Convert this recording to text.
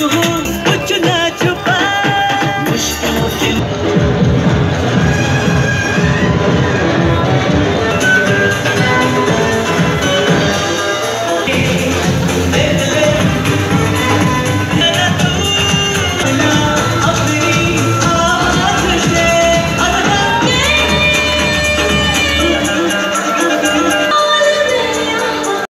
कुछ ना